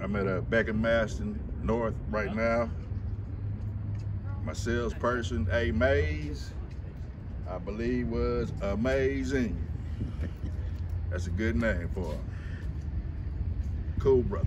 I'm at a Beck and Masten North right uh-huh. now. My salesperson, A Mays, I believe was amazing. That's a good name for him. Cool brother.